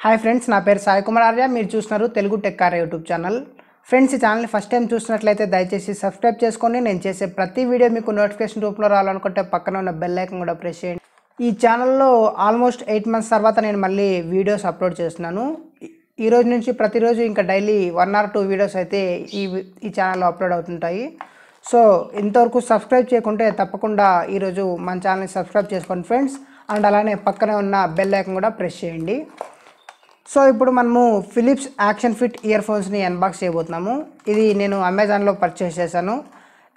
Hi friends నా పేరు సాయి కుమార్ ఆర్య. మీరు చూస్తున్నారు తెలుగు టెక్కార యూట్యూబ్ ఛానల్. ఫ్రెండ్స్ ఈ ఛానల్ని ఫస్ట్ టైం చూసినట్లయితే దయచేసి సబ్స్క్రైబ్ చేసుకొని నేను చేసే ప్రతి వీడియో మీకు నోటిఫికేషన్ రూపంలో రావాలనుకుంటే పక్కన ఉన్న బెల్ ఐకన్ కూడా ప్రెస్ చేయండి. ఈ ఛానల్లో ఆల్మోస్ట్ ఎయిట్ మంత్స్ తర్వాత నేను మళ్ళీ వీడియోస్ అప్లోడ్ చేస్తున్నాను. ఈ- రోజు నుంచి ప్రతిరోజు ఇంకా daily one or two videos అయితే ఈ ఈ ఛానల్లో అప్లోడ్ అవుతుంటాయి. సో ఇంతవరకు సబ్స్క్రైబ్ చేయకుంటే తప్పకుండా ఈరోజు మన ఛానల్ని సబ్స్క్రైబ్ చేసుకోండి ఫ్రెండ్స్. అండ్ అలానే పక్కనే ఉన్న బెల్ ఐకన్ కూడా ప్రెస్ చేయండి. సో ఇప్పుడు మనము ఫిలిప్స్ యాక్షన్ ఫిట్ ఇయర్ ఫోన్స్ని అన్బాక్స్ చేయబోతున్నాము. ఇది నేను అమెజాన్లో పర్చేస్ చేశాను.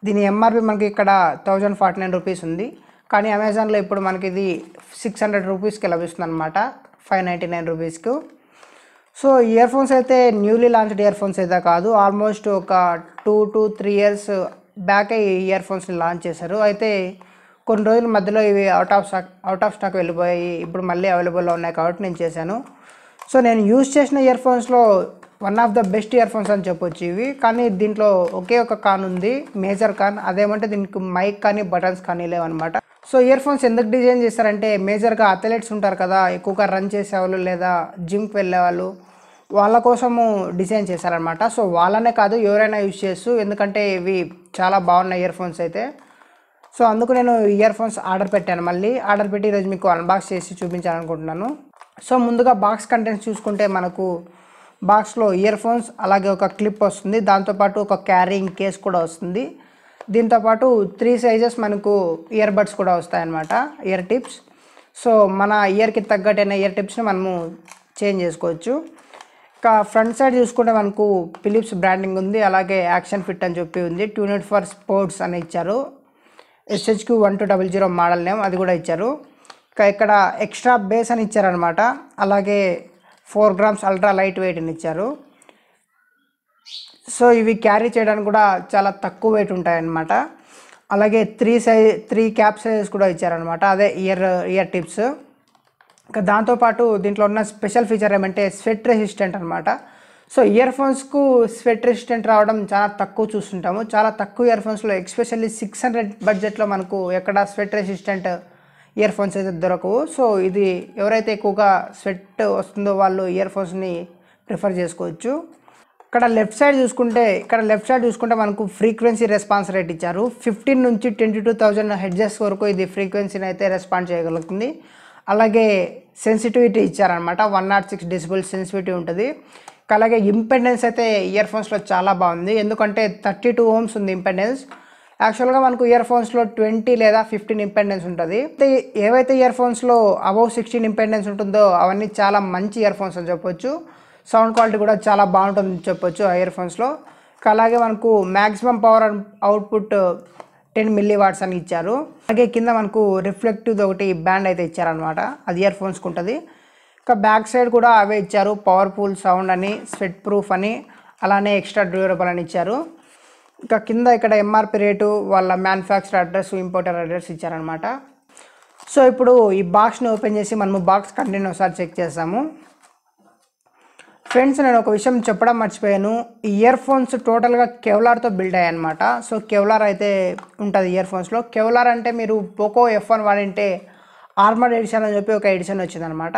దీని ఎంఆర్పి మనకి ఇక్కడ థౌజండ్ ఫార్టీ నైన్ రూపీస్ ఉంది. కానీ అమెజాన్లో ఇప్పుడు మనకి ఇది సిక్స్ హండ్రెడ్ రూపీస్కి లభిస్తుంది అనమాట ఫైవ్ నైంటీ నైన్ రూపీస్కు సో ఇయర్ ఫోన్స్ అయితే న్యూలీ లాంచ్డ్ ఇయర్ ఫోన్స్ అయితే కాదు. ఆల్మోస్ట్ ఒక two to three years back ఈ ఇయర్ ఫోన్స్ని లాంచ్ చేశారు. అయితే కొన్ని రోజుల మధ్యలో ఇవి out of stock out of stock వెళ్ళిపోయాయి. ఇప్పుడు మళ్ళీ అవైలబుల్లో ఉన్నాయి కాబట్టి నేను చేశాను. సో నేను యూజ్ చేసిన ఇయర్ ఫోన్స్లో one of the best earphones అని చెప్పొచ్చు ఇవి. కానీ దీంట్లో ఒకే ఒక కాన్ ఉంది మేజర్ కాన్. అదేమంటే దీనికి మైక్ కానీ బటన్స్ కానీ లేవన్నమాట. సో ఇయర్ ఫోన్స్ ఎందుకు డిజైన్ చేస్తారంటే మేజర్గా అథ్లెట్స్ ఉంటారు కదా ఎక్కువగా రన్ చేసేవాళ్ళు లేదా జిమ్కి వెళ్ళేవాళ్ళు వాళ్ళ కోసము డిజైన్ చేశారనమాట సో వాళ్ళనే కాదు ఎవరైనా యూజ్ చేస్తూ ఎందుకంటే ఇవి చాలా బాగున్నాయి ఇయర్ ఫోన్స్ అయితే. సో అందుకు నేను ఇయర్ ఫోన్స్ ఆర్డర్ పెట్టాను మళ్ళీ. ఆర్డర్ పెట్టి ఈరోజు మీకు అన్బాక్స్ చేసి చూపించాలనుకుంటున్నాను. సో ముందుగా బాక్స్ కంటెంట్స్ చూసుకుంటే మనకు బాక్స్లో ఇయర్ ఫోన్స్ అలాగే ఒక క్లిప్ వస్తుంది. దాంతోపాటు ఒక క్యారింగ్ కేస్ కూడా వస్తుంది. దీంతోపాటు త్రీ సైజెస్ మనకు ఇయర్ బడ్స్ కూడా వస్తాయన్నమాట ఇయర్ టిప్స్ సో మన ఇయర్కి తగ్గట్టైన ఇయర్ టిప్స్ని మనము చేంజ్ చేసుకోవచ్చు. ఇంకా ఫ్రంట్ సైడ్ చూసుకుంటే మనకు ఫిలిప్స్ బ్రాండింగ్ ఉంది అలాగే యాక్షన్ ఫిట్ అని చెప్పి ఉంది. ట్యూనెడ్ ఫర్ స్పోర్ట్స్ అని ఇచ్చారు. SHQ one two double zero model name అది కూడా ఇచ్చారు. ఇక్కడ ఎక్స్ట్రా బేస్ అని ఇచ్చారనమాట అలాగే four grams ultra light weight అని ఇచ్చారు. సో ఇవి క్యారీ చేయడానికి కూడా చాలా తక్కువ వెయిట్ ఉంటాయన్నమాట. అలాగే three size three cap sizes కూడా ఇచ్చారనమాట అదే ఇయర్ ఇయర్ టిప్స్. ఇంకా దాంతోపాటు దీంట్లో ఉన్న స్పెషల్ ఫీచర్ ఏమంటే స్వెట్ రెసిస్టెంట్ అనమాట సో ఇయర్ ఫోన్స్కు స్వెట్ రెసిస్టెంట్ రావడం చాలా తక్కువ చూస్తుంటాము. చాలా తక్కువ ఇయర్ ఫోన్స్లో ఎక్స్పెషల్లీ సిక్స్ హండ్రెడ్ బడ్జెట్లో మనకు ఎక్కడ స్వెట్ రెసిస్టెంట్ ఇయర్ ఫోన్స్ అయితే దొరకవు. సో ఇది ఎవరైతే ఎక్కువగా స్వెట్ వస్తుందో వాళ్ళు ఇయర్ ఫోన్స్ని ప్రిఫర్ చేసుకోవచ్చు. ఇక్కడ లెఫ్ట్ సైడ్ చూసుకుంటే ఇక్కడ లెఫ్ట్ సైడ్ చూసుకుంటే మనకు ఫ్రీక్వెన్సీ రెస్పాన్స్ రేట్ ఇచ్చారు. ఫిఫ్టీన్ నుంచి ట్వంటీ టూ థౌజండ్ హెడ్జెస్ వరకు ఇది ఫ్రీక్వెన్సీని అయితే రెస్పాండ్ చేయగలుగుతుంది. అలాగే సెన్సిటివిటీ ఇచ్చారనమాట one nought six decibel sensitivity ఉంటుంది. అలాగే ఇంపెండెన్స్ అయితే ఇయర్ ఫోన్స్లో చాలా బాగుంది. ఎందుకంటే థర్టీ టూ ఓమ్స్ ఉంది ఇంపెండెన్స్. యాక్చువల్గా మనకు ఇయర్ ఫోన్స్లో ట్వంటీ లేదా ఫిఫ్టీన్ ఇంపెండెన్స్ ఉంటుంది. అయితే ఏవైతే ఇయర్ ఫోన్స్లో అబౌవ్ సిక్స్టీన్ ఇంపెండెన్స్ ఉంటుందో అవన్నీ చాలా మంచి ఇయర్ ఫోన్స్ అని చెప్పొచ్చు. సౌండ్ క్వాలిటీ కూడా చాలా బాగుంటుందని చెప్పొచ్చు ఆ ఇయర్ ఫోన్స్లో ఇంకా అలాగే మనకు maximum power output ten milliwatts అని ఇచ్చారు. అలాగే కింద మనకు రిఫ్లెక్టివ్ ఒకటి బ్యాండ్ అయితే ఇచ్చారనమాట అది ఇయర్ ఫోన్స్కి ఉంటుంది. ఇంకా బ్యాక్ సైడ్ కూడా అవే ఇచ్చారు. పవర్ఫుల్ సౌండ్ అని స్వెట్ ప్రూఫ్ అని అలానే ఎక్స్ట్రా డ్యూరబుల్ అని ఇచ్చారు. ఇంకా కింద ఇక్కడ ఎంఆర్పి రేటు వాళ్ళ మ్యానుఫ్యాక్చర్ అడ్రస్ ఇంపోర్టర్ అడ్రస్ ఇచ్చారనమాట సో ఇప్పుడు ఈ బాక్స్ని ఓపెన్ చేసి మనము బాక్స్ కంటెంట్ ఒకసారి చెక్ చేస్తాము. ఫ్రెండ్స్ నేను ఒక విషయం చెప్పడం మర్చిపోయాను. ఈ ఇయర్ ఫోన్స్ టోటల్గా కెవలార్తో బిల్డ్ అయ్యాయన్నమాట. సో కెవ్లార్ అయితే ఉంటుంది ఇయర్ ఫోన్స్లో కెవలార్ అంటే మీరు పోకో ఎఫ్ వన్ వాడింటే ఆర్మర్ ఎడిషన్ అని చెప్పి ఒక ఎడిషన్ వచ్చిందనమాట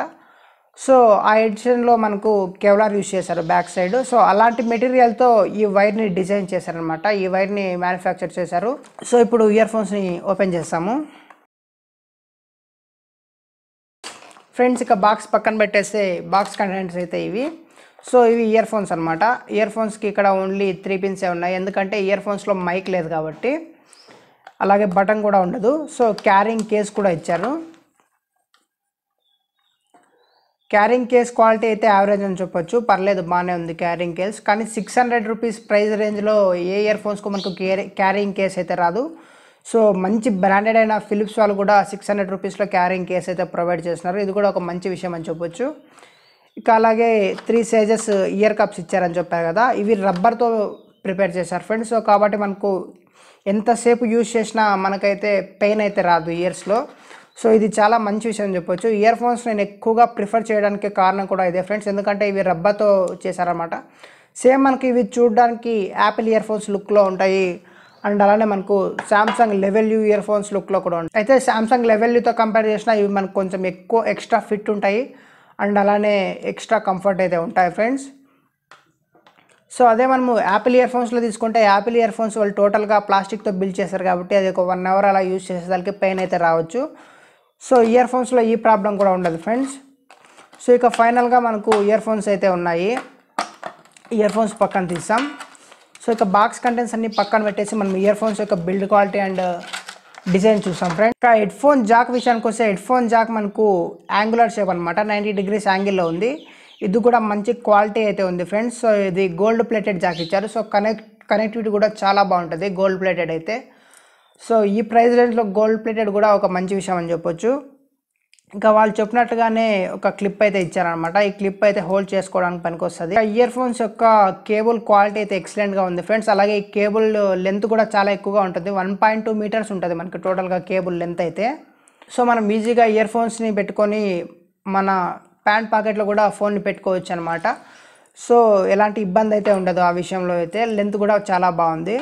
సో ఆ ఎడిషన్లో మనకు కేవలార్ యూస్ చేశారు బ్యాక్ సైడ్ సో అలాంటి మెటీరియల్తో ఈ వైర్ని డిజైన్ చేశారనమాట ఈ వైర్ని మ్యానుఫ్యాక్చర్ చేశారు. సో ఇప్పుడు ఇయర్ ఫోన్స్ని ఓపెన్ చేస్తాము. ఫ్రెండ్స్ ఇక బాక్స్ పక్కన పెట్టేస్తే బాక్స్ కంటెంట్స్ అయితే ఇవి. సో ఇవి ఇయర్ ఫోన్స్ అనమాట ఇయర్ ఫోన్స్కి ఇక్కడ ఓన్లీ త్రీ పిన్సే ఉన్నాయి. ఎందుకంటే ఇయర్ ఫోన్స్లో మైక్ లేదు కాబట్టి. అలాగే బటన్ కూడా ఉండదు. సో క్యారింగ్ కేస్ కూడా ఇచ్చారు. క్యారింగ్ కేస్ క్వాలిటీ అయితే యావరేజ్ అని చెప్పొచ్చు. పర్లేదు బాగానే ఉంది క్యారింగ్ కేస్. కానీ సిక్స్ హండ్రెడ్ రూపీస్ ప్రైస్ రేంజ్లో ఏ ఇయర్ ఫోన్స్కు మనకు క్యారింగ్ కేస్ అయితే రాదు. సో మంచి బ్రాండెడ్ అయిన ఫిలిప్స్ వాళ్ళు కూడా సిక్స్ హండ్రెడ్ రూపీస్లో క్యారింగ్ కేస్ అయితే ప్రొవైడ్ చేస్తున్నారు. ఇది కూడా ఒక మంచి విషయం అని చెప్పొచ్చు. ఇక అలాగే త్రీ సైజెస్ ఇయర్ కప్స్ ఇచ్చారని చెప్పారు కదా ఇవి రబ్బర్తో ప్రిపేర్ చేశారు ఫ్రెండ్స్. సో కాబట్టి మనకు ఎంతసేపు యూజ్ చేసినా మనకైతే పెయిన్ అయితే రాదు ఇయర్స్లో. సో ఇది చాలా మంచి విషయం చెప్పొచ్చు. ఇయర్ ఫోన్స్ నేను ఎక్కువగా ప్రిఫర్ చేయడానికి కారణం కూడా ఇదే ఫ్రెండ్స్ ఎందుకంటే ఇవి రబ్బర్తో చేశారన్నమాట. సేమ్ మనకి ఇవి చూడడానికి యాపిల్ ఇయర్ ఫోన్స్ లుక్లో ఉంటాయి. అండ్ అలానే మనకు Samsung level U earphones లుక్లో కూడా ఉంటాయి. అయితే సామ్సంగ్ లెవెల్ యూతో కంపేర్ చేసినా ఇవి మనకు కొంచెం ఎక్కువ ఎక్స్ట్రా ఫిట్ ఉంటాయి. అండ్ అలానే ఎక్స్ట్రా కంఫర్ట్ అయితే ఉంటాయి ఫ్రెండ్స్ సో అదే మనము యాపిల్ ఇయర్ ఫోన్స్లో తీసుకుంటే యాపిల్ ఇయర్ ఫోన్స్ వాళ్ళు టోటల్గా ప్లాస్టిక్తో బిల్డ్ చేస్తారు కాబట్టి అది ఒక వన్ అవర్ అలా యూజ్ చేసేసరికి పెయిన్ అయితే రావచ్చు. సో ఇయర్ ఫోన్స్లో ఈ ప్రాబ్లం కూడా ఉండదు ఫ్రెండ్స్ సో ఇక ఫైనల్గా మనకు ఇయర్ ఫోన్స్ అయితే ఉన్నాయి. ఇయర్ ఫోన్స్ పక్కన తీసాం సో ఇక బాక్స్ కంటెంట్స్ అన్ని పక్కన పెట్టేసి మనం ఇయర్ ఫోన్స్ యొక్క బిల్డ్ క్వాలిటీ అండ్ డిజైన్ చూసాం ఫ్రెండ్ ఇక హెడ్ ఫోన్ జాక్ విషయానికి వస్తే హెడ్ ఫోన్ జాక్ మనకు యాంగులర్ షేప్ అనమాట నైంటీ డిగ్రీస్ యాంగిల్లో ఉంది. ఇది కూడా మంచి క్వాలిటీ అయితే ఉంది ఫ్రెండ్స్ సో ఇది గోల్డ్ ప్లేటెడ్ జాక్ ఇచ్చారు. సో కనెక్ట్ కనెక్టివిటీ కూడా చాలా బాగుంటుంది గోల్డ్ ప్లేటెడ్ అయితే. సో ఈ ప్రైస్ రేంజ్లో గోల్డ్ ప్లేటెడ్ కూడా ఒక మంచి విషయం అని చెప్పొచ్చు. ఇంకా వాళ్ళు చెప్పినట్టుగానే ఒక క్లిప్ అయితే ఇచ్చారనమాట ఈ క్లిప్ అయితే హోల్డ్ చేసుకోవడానికి పనికొస్తుంది. ఇయర్ ఫోన్స్ యొక్క కేబుల్ క్వాలిటీ అయితే ఎక్సలెంట్గా ఉంది ఫ్రెండ్స్. అలాగే ఈ కేబుల్ లెంత్ కూడా చాలా ఎక్కువగా ఉంటుంది. వన్ పాయింట్ టూ మీటర్స్ ఉంటుంది మనకి టోటల్గా కేబుల్ లెంత్ అయితే. సో మనం ఈజీగా ఇయర్ ఫోన్స్ని పెట్టుకొని మన ప్యాంట్ పాకెట్లో కూడా ఫోన్ని పెట్టుకోవచ్చు అనమాట సో ఎలాంటి ఇబ్బంది అయితే ఉండదు ఆ విషయంలో అయితే. లెంత్ కూడా చాలా బాగుంది.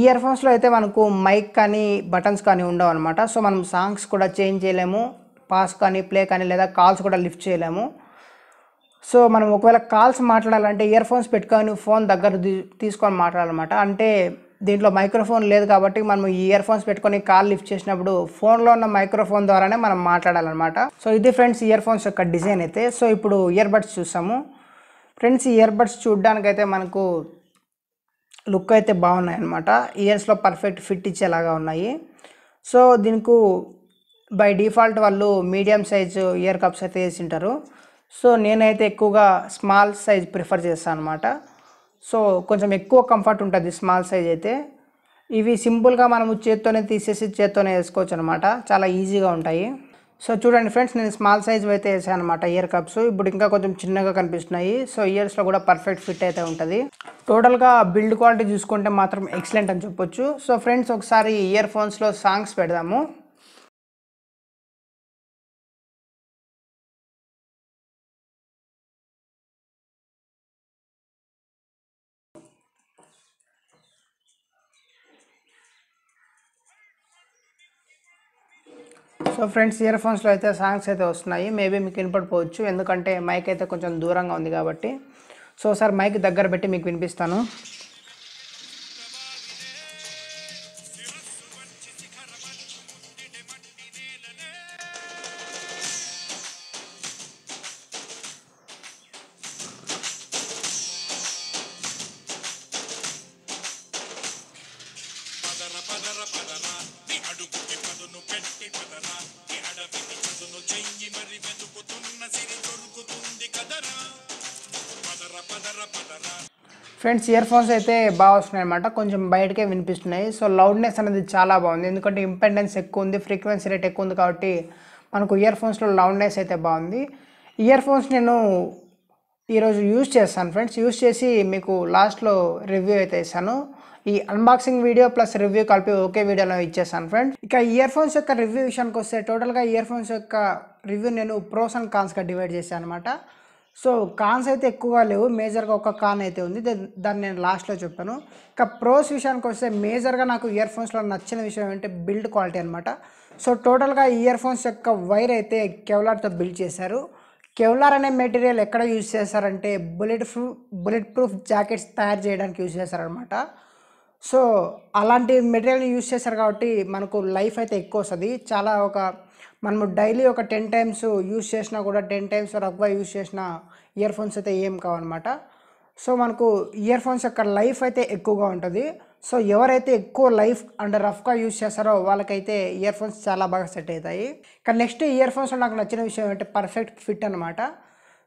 ఇయర్ ఫోన్స్లో అయితే మనకు మైక్ కానీ బటన్స్ కానీ ఉండవు అనమాట సో మనం సాంగ్స్ కూడా చేంజ్ చేయలేము. పాస్ కానీ ప్లే కానీ లేదా కాల్స్ కూడా లిఫ్ట్ చేయలేము. సో మనం ఒకవేళ కాల్స్ మాట్లాడాలంటే ఇయర్ ఫోన్స్ పెట్టుకొని ఫోన్ దగ్గర తీసుకొని మాట్లాడాలన్నమాట. అంటే దీంట్లో మైక్రోఫోన్ లేదు కాబట్టి మనం ఈ ఇయర్ ఫోన్స్ పెట్టుకొని కాల్ లిఫ్ట్ చేసినప్పుడు ఫోన్లో ఉన్న మైక్రోఫోన్ ద్వారానే మనం మాట్లాడాలన్నమాట. సో ఇది ఫ్రెండ్స్ ఇయర్ ఫోన్స్ యొక్క డిజైన్ అయితే. సో ఇప్పుడు ఇయర్ బడ్స్ చూసాము. ఫ్రెండ్స్ ఇయర్ బడ్స్ చూడడానికైతే మనకు లుక్ అయితే బాగున్నాయి అనమాట ఇయర్స్లో పర్ఫెక్ట్ ఫిట్ ఇచ్చేలాగా ఉన్నాయి. సో దీనికి బై డిఫాల్ట్ వాళ్ళు మీడియం సైజు ఇయర్ కప్స్ అయితే వేసింటారు. సో నేనైతే ఎక్కువగా స్మాల్ సైజ్ ప్రిఫర్ చేస్తాను అనమాట సో కొంచెం ఎక్కువ కంఫర్ట్ ఉంటుంది స్మాల్ సైజ్ అయితే. ఇవి సింపుల్గా మనము చేత్తోనే తీసేసి చేత్తోనే వేసుకోవచ్చు అనమాట చాలా ఈజీగా ఉంటాయి. సో చూడండి ఫ్రెండ్స్ నేను స్మాల్ సైజ్ అయితే వేసాను అనమాట ఇయర్ కప్స్ ఇప్పుడు ఇంకా కొంచెం చిన్నగా కనిపిస్తున్నాయి. సో ఇయర్స్లో కూడా పర్ఫెక్ట్ ఫిట్ అయితే ఉంటుంది. టోటల్గా బిల్డ్ క్వాలిటీ చూసుకుంటే మాత్రం ఎక్సలెంట్ అని చెప్పొచ్చు. సో ఫ్రెండ్స్ ఒకసారి ఇయర్ ఫోన్స్లో సాంగ్స్ పెడదాము. సో ఫ్రెండ్స్ ఇయర్ ఫోన్స్లో అయితే సాంగ్స్ అయితే వస్తున్నాయి. మేబీ మీకు వినపడిపోవచ్చు. ఎందుకంటే మైక్ అయితే కొంచెం దూరంగా ఉంది కాబట్టి. సో సార్ మైక్ దగ్గర పెట్టి మీకు వినిపిస్తాను. ఫ్రెండ్స్ ఇయర్ ఫోన్స్ అయితే బాగా వస్తున్నాయి అనమాట కొంచెం బయటకే వినిపిస్తున్నాయి. సో లౌడ్నెస్ అనేది చాలా బాగుంది. ఎందుకంటే ఇంపెండెన్స్ ఎక్కువ ఉంది ఫ్రీక్వెన్సీ రేట్ ఎక్కువ ఉంది కాబట్టి మనకు ఇయర్ ఫోన్స్లో లౌడ్నెస్ అయితే బాగుంది. ఇయర్ ఫోన్స్ నేను ఈరోజు యూజ్ చేస్తాను ఫ్రెండ్స్ యూజ్ చేసి మీకు లాస్ట్లో రివ్యూ అయితే ఇస్తాను. ఈ అన్బాక్సింగ్ వీడియో ప్లస్ రివ్యూ కలిపి ఒకే వీడియోలో ఇచ్చేస్తాను ఫ్రెండ్స్ ఇక ఇయర్ ఫోన్స్ యొక్క రివ్యూ విషయానికి వస్తే టోటల్గా ఇయర్ ఫోన్స్ యొక్క రివ్యూ నేను ప్రోస్ అండ్ కాన్స్గా డివైడ్ చేశాను అనమాట సో కాన్స్ అయితే ఎక్కువగా లేవు. మేజర్గా ఒక కాన్ అయితే ఉంది. దాన్ని నేను లాస్ట్లో చెప్పాను. ఇక ప్రోస్ విషయానికి వస్తే మేజర్గా నాకు ఇయర్ ఫోన్స్లో నచ్చిన విషయం ఏంటంటే బిల్డ్ క్వాలిటీ అనమాట సో టోటల్గా ఇయర్ ఫోన్స్ యొక్క వైర్ అయితే కెవలార్తో బిల్డ్ చేశారు. కెవలార్ అనే మెటీరియల్ ఎక్కడ యూజ్ చేశారంటే bullet proof bullet proof jackets తయారు చేయడానికి యూజ్ చేశారనమాట సో అలాంటి మెటీరియల్ యూజ్ చేశారు కాబట్టి మనకు లైఫ్ అయితే ఎక్కువ వస్తుంది. చాలా ఒక మనము డైలీ ఒక టెన్ టైమ్స్ యూస్ చేసినా కూడా టెన్ టైమ్స్ రఫ్గా యూజ్ చేసిన ఇయర్ ఫోన్స్ అయితే ఏం కావన్నమాట. సో మనకు ఇయర్ ఫోన్స్ యొక్క లైఫ్ అయితే ఎక్కువగా ఉంటుంది. సో ఎవరైతే ఎక్కువ లైఫ్ అండ్ రఫ్గా యూజ్ చేస్తారో వాళ్ళకైతే ఇయర్ ఫోన్స్ చాలా బాగా సెట్ అవుతాయి. కానీ నెక్స్ట్ ఇయర్ ఫోన్స్లో నాకు నచ్చిన విషయం ఏంటంటే పర్ఫెక్ట్ ఫిట్ అనమాట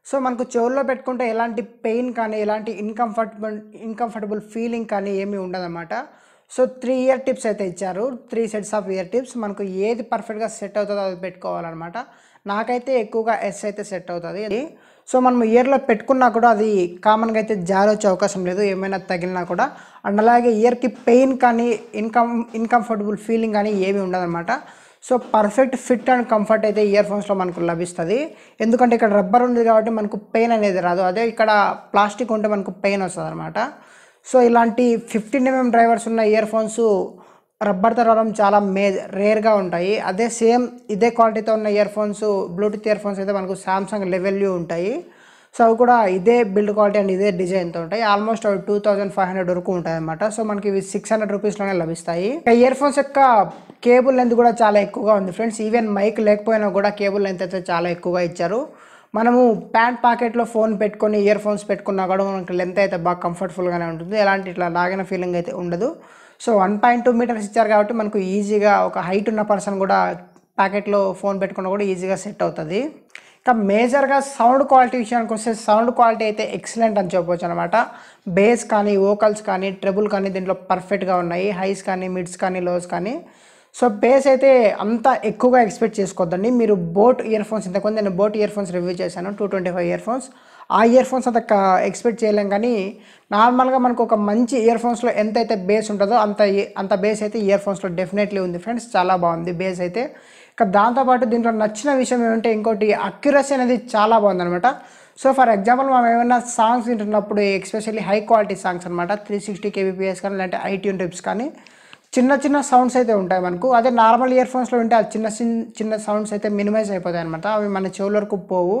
సో మనకు చెవుల్లో పెట్టుకుంటే ఎలాంటి పెయిన్ కానీ ఎలాంటి ఇన్కంఫర్టబుల్ ఇన్కంఫర్టబుల్ ఫీలింగ్ కానీ ఏమీ ఉండదన్నమాట. సో త్రీ ఇయర్ టిప్స్ అయితే ఇచ్చారు. Three sets of ear tips మనకు ఏది పర్ఫెక్ట్గా సెట్ అవుతుందో అది పెట్టుకోవాలన్నమాట. నాకైతే ఎక్కువగా ఎస్ అయితే సెట్ అవుతుంది. సో మనం ఇయర్లో పెట్టుకున్నా కూడా అది కామన్గా అయితే జారొచ్చే అవకాశం లేదు. ఏమైనా తగిలినా కూడా. అండ్ అలాగే ఇయర్కి పెయిన్ కానీ ఇన్కం ఇన్కంఫర్టబుల్ ఫీలింగ్ కానీ ఏమీ ఉండదన్నమాట. So perfect fit and comfort అయితే ఇయర్ ఫోన్స్లో మనకు లభిస్తుంది. ఎందుకంటే ఇక్కడ రబ్బర్ ఉంది కాబట్టి మనకు పెయిన్ అనేది రాదు. అదే ఇక్కడ ప్లాస్టిక్ ఉంటే మనకు పెయిన్ వస్తుంది అనమాట సో ఇలాంటి ఫిఫ్టీన్ ఎంఎం డ్రైవర్స్ ఉన్న ఇయర్ ఫోన్స్ రబ్బర్తో రావడం చాలా మే రేర్గా ఉంటాయి. అదే సేమ్ ఇదే క్వాలిటీతో ఉన్న earphones Bluetooth ear phones అయితే మనకు సామ్సంగ్ లెవెల్ ఉంటాయి. సో అవి కూడా ఇదే బిల్డ్ క్వాలిటీ అండ్ ఇదే డిజైన్తో ఉంటాయి. ఆల్మోస్ట్ అవి టూ థౌజండ్ ఫైవ్ హండ్రెడ్ వరకు ఉంటాయి అనమాట సో మనకి ఇవి సిక్స్ హండ్రెడ్ రూపీస్లోనే లభిస్తాయి. ఇయర్ ఫోన్స్ యొక్క కేబుల్ లెంత్ కూడా చాలా ఎక్కువగా ఉంది ఫ్రెండ్స్. ఈవెన్ మైక్ లేకపోయినా కూడా కేబుల్ లెంత్ అయితే చాలా ఎక్కువగా ఇచ్చారు. మనము ప్యాంట్ పాకెట్లో ఫోన్ పెట్టుకొని ఇయర్ ఫోన్స్ పెట్టుకున్నా కూడా మనకి లెంత్ అయితే బాగా కంఫర్టబుల్గానే ఉంటుంది. ఎలాంటి ఇట్లా లాగిన ఫీలింగ్ అయితే ఉండదు. So one point two metres ఇచ్చారు కాబట్టి మనకు ఈజీగా ఒక హైట్ ఉన్న పర్సన్ కూడా ప్యాకెట్లో ఫోన్ పెట్టుకున్నా కూడా ఈజీగా సెట్ అవుతుంది. ఇంకా మేజర్గా సౌండ్ క్వాలిటీ విషయానికి వస్తే సౌండ్ క్వాలిటీ అయితే ఎక్సలెంట్ అని చెప్పవచ్చు అనమాట బేస్ కానీ వోకల్స్ కానీ ట్రెబుల్ కానీ దీంట్లో పర్ఫెక్ట్గా ఉన్నాయి. హైస్ కానీ మిడ్స్ కానీ లోస్ కానీ. సో బేస్ అయితే అంత ఎక్కువగా ఎక్స్పెక్ట్ చేసుకోవద్దండి. మీరు బోట్ ఇయర్ ఫోన్స్ ఇంతకుముందు నేను బోట్ ఇయర్ ఫోన్స్ రివ్యూ చేశాను two twenty five earphones. ఆ ఇయర్ ఫోన్స్ అంత ఎక్స్పెక్ట్ చేయలేం కానీ నార్మల్గా మనకు ఒక మంచి ఇయర్ ఫోన్స్లో ఎంతైతే బేస్ ఉంటుందో అంత అంత బేస్ అయితే ఇయర్ ఫోన్స్లో డెఫినెట్లీ ఉంది ఫ్రెండ్స్. చాలా బాగుంది బేస్ అయితే. దాంతోపాటు దీంట్లో నచ్చిన విషయం ఏమంటే ఇంకోటి అక్యురసీ అనేది చాలా బాగుందనమాట సో ఫర్ ఎగ్జాంపుల్ మనం ఏమైనా సాంగ్స్ వింటున్నప్పుడు ఎక్స్పెషల్లీ హై క్వాలిటీ సాంగ్స్ అనమాట త్రీ సిక్స్టీ కేబీపీఎస్ కానీ లేదంటే ఐట్యూన్ టిప్స్ కానీ చిన్న చిన్న సౌండ్స్ అయితే ఉంటాయి మనకు. అదే నార్మల్ ఇయర్ ఫోన్స్లో ఉంటే ఆ చిన్న చిన్న చిన్న సౌండ్స్ అయితే మినిమైజ్ అయిపోతాయి అనమాట అవి మన చెవుల వరకు పోవు.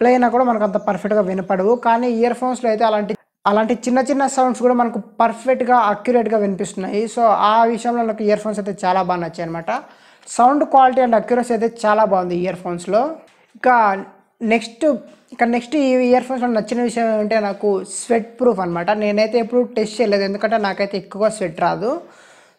ప్లే అయినా కూడా మనకు అంత పర్ఫెక్ట్గా వినపడవు. కానీ ఇయర్ ఫోన్స్లో అయితే అలాంటి అలాంటి చిన్న చిన్న సౌండ్స్ కూడా మనకు పర్ఫెక్ట్గా అక్యురేట్గా వినిపిస్తున్నాయి. సో ఆ విషయంలో నాకు ఇయర్ ఫోన్స్ అయితే చాలా బాగా నచ్చాయి అనమాట సౌండ్ క్వాలిటీ అండ్ అక్యురసీ అయితే చాలా బాగుంది ఇయర్ ఫోన్స్లో ఇంకా నెక్స్ట్ ఇక నెక్స్ట్ ఈ ఇయర్ ఫోన్స్లో నచ్చిన విషయం ఏమంటే నాకు స్వెట్ ప్రూఫ్ అనమాట నేనైతే ఎప్పుడు టెస్ట్ చేయలేదు. ఎందుకంటే నాకైతే ఎక్కువ స్వెట్ రాదు.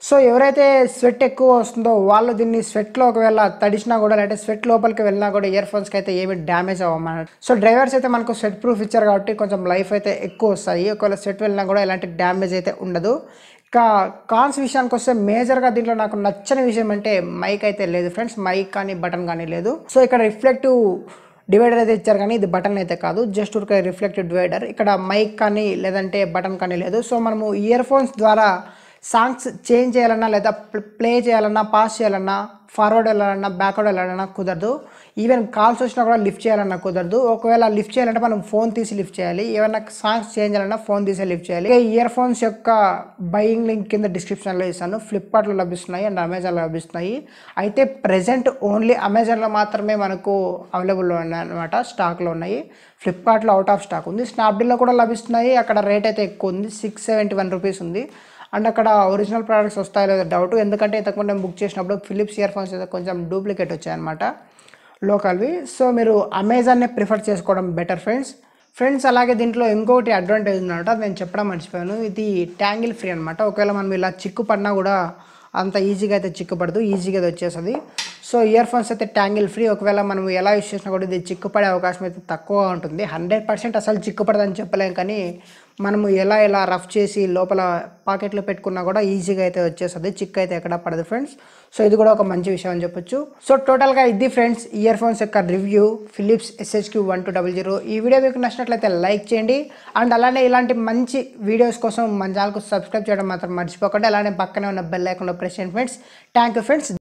సో ఎవరైతే స్వెట్ ఎక్కువ వస్తుందో వాళ్ళు దీన్ని స్వెట్లో ఒకవేళ తడిసినా కూడా లేదంటే స్వెట్ లోపలికి వెళ్ళినా కూడా ఇయర్ ఫోన్స్కి అయితే ఏమి డ్యామేజ్ అవ్వమన్నమాట సో డ్రైవర్స్ అయితే మనకు స్వెట్ ప్రూఫ్ ఇచ్చారు కాబట్టి కొంచెం లైఫ్ అయితే ఎక్కువ వస్తాయి. ఒకవేళ స్వెట్ వెళ్ళినా కూడా ఎలాంటి డ్యామేజ్ అయితే ఉండదు. ఇంకా కాన్స్ విషయానికి వస్తే మేజర్గా దీంట్లో నాకు నచ్చని విషయం అంటే మైక్ అయితే లేదు ఫ్రెండ్స్. మైక్ కానీ బటన్ కానీ లేదు. సో ఇక్కడ రిఫ్లెక్టివ్ డివైడర్ అయితే ఇచ్చారు కానీ ఇది బటన్ అయితే కాదు. జస్ట్ ఒక రిఫ్లెక్టివ్ డివైడర్. ఇక్కడ మైక్ కానీ లేదంటే బటన్ కానీ లేదు. సో మనము ఇయర్ ఫోన్స్ ద్వారా సాంగ్స్ చేంజ్ చేయాలన్నా లేదా ప్లే చేయాలన్నా పాస్ చేయాలన్నా ఫార్వర్డ్ వెళ్ళాలన్నా బ్యాక్వర్డ్ వెళ్ళాలన్నా కుదరదు. ఈవెన్ కాల్స్ వచ్చినా కూడా లిఫ్ట్ చేయాలన్నా కుదరదు. ఒకవేళ లిఫ్ట్ చేయాలంటే మనం ఫోన్ తీసి లిఫ్ట్ చేయాలి. ఏమైనా సాంగ్స్ చేంజ్ చేయాలన్నా ఫోన్ తీసి లిఫ్ట్ చేయాలి. ఇయర్ ఫోన్స్ యొక్క బయింగ్ లింక్ కింద డిస్క్రిప్షన్లో ఇస్తాను. ఫ్లిప్కార్ట్లో లభిస్తున్నాయి అండ్ అమెజాన్లో లభిస్తున్నాయి. అయితే ప్రజెంట్ ఓన్లీ అమెజాన్లో మాత్రమే మనకు అవైలబుల్లో ఉన్నాయి అనమాట స్టాక్లో ఉన్నాయి. ఫ్లిప్కార్ట్లో అవుట్ ఆఫ్ స్టాక్ ఉంది. స్నాప్డీల్లో కూడా లభిస్తున్నాయి. అక్కడ రేట్ అయితే ఎక్కువ ఉంది. సిక్స్ సెవెంటీ వన్ రూపీస్ ఉంది. అండ్ అక్కడ ఒరిజినల్ ప్రోడక్ట్స్ వస్తాయో లేదో డౌట్. ఎందుకంటే ఇంతకుముందు నేను బుక్ చేసినప్పుడు ఫిలిప్స్ ఇయర్ ఫోన్స్ అయితే కొంచెం డూప్లికేట్ వచ్చాయన్నమాట లోకల్వి. సో మీరు అమెజాన్నే ప్రిఫర్ చేసుకోవడం బెటర్ ఫ్రెండ్స్ ఫ్రెండ్స్ అలాగే దీంట్లో ఇంకొకటి అడ్వాంటేజ్ ఉందన్నమాట. అది నేను చెప్పడం మర్చిపోయాను. ఇది ట్యాంగిల్ ఫ్రీ అనమాట ఒకవేళ మనం ఇలా చిక్కు పడినా కూడా అంత ఈజీగా అయితే చిక్కుపడదు. ఈజీగా అది వచ్చేస్తుంది. సో ఇయర్ ఫోన్స్ అయితే ట్యాంగిల్ ఫ్రీ. ఒకవేళ మనం ఎలా యూస్ చేసినా కూడా ఇది చిక్కుపడే అవకాశం అయితే తక్కువగా ఉంటుంది. హండ్రెడ్ పర్సెంట్ అసలు చిక్కుపడదని చెప్పలేం కానీ మనము ఎలా ఎలా రఫ్ చేసి లోపల పాకెట్లో పెట్టుకున్నా కూడా ఈజీగా అయితే వచ్చేస్తుంది. చిక్ అయితే ఎక్కడ పడదు ఫ్రెండ్స్. సో ఇది కూడా ఒక మంచి విషయం అని చెప్పొచ్చు. సో టోటల్గా ఇది ఫ్రెండ్స్ ఇయర్ ఫోన్స్ యొక్క review. Philips SHQ one two double zero ఈ వీడియో మీకు నచ్చినట్లయితే లైక్ చేయండి. అండ్ అలానే ఇలాంటి మంచి వీడియోస్ కోసం మన ఛానల్కు సబ్స్క్రైబ్ చేయడం మాత్రం మర్చిపోకండి. అలానే పక్కనే ఉన్న బెల్ ఐకాన్లో ప్రెస్ చేయండి ఫ్రెండ్స్. Thank you friends.